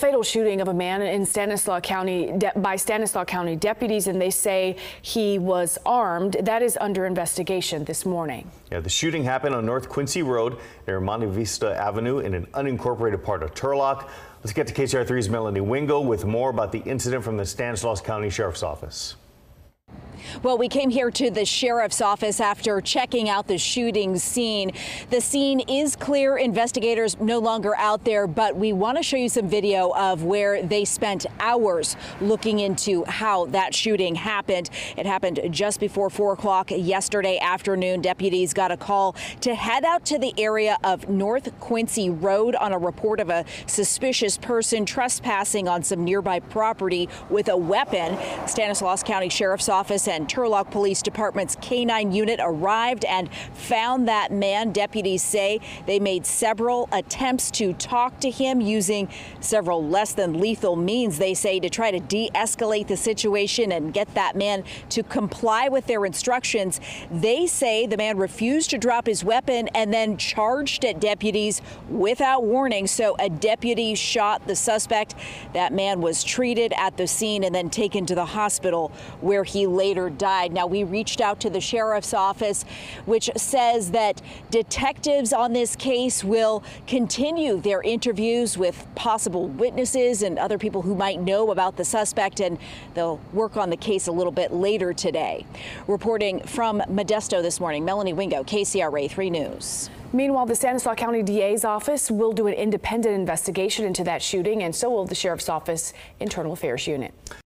Fatal shooting of a man in Stanislaus County by Stanislaus County deputies, and they say he was armed. That is under investigation this morning. Yeah, the shooting happened on North Quincy Road near Monte Vista Avenue in an unincorporated part of Turlock. Let's get to KCRA 3's Melanie Wingo with more about the incident from the Stanislaus County Sheriff's Office. Well, we came here to the sheriff's office after checking out the shooting scene. The scene is clear. Investigators no longer out there, but we want to show you some video of where they spent hours looking into how that shooting happened. It happened just before 4 o'clock yesterday afternoon. Deputies got a call to head out to the area of North Quincy Road on a report of a suspicious person trespassing on some nearby property with a weapon. Stanislaus County Sheriff's Office and Turlock Police Department's K-9 unit arrived and found that man. Deputies say they made several attempts to talk to him using several less than lethal means, they say, to try to de-escalate the situation and get that man to comply with their instructions. They say the man refused to drop his weapon and then charged at deputies without warning. So a deputy shot the suspect. That man was treated at the scene and then taken to the hospital where he later died. Now, we reached out to the sheriff's office, which says that detectives on this case will continue their interviews with possible witnesses and other people who might know about the suspect, and they'll work on the case a little bit later today. Reporting from Modesto this morning, Melanie Wingo, KCRA 3 News. Meanwhile, the Stanislaus County DA's office will do an independent investigation into that shooting, and so will the Sheriff's Office Internal Affairs Unit.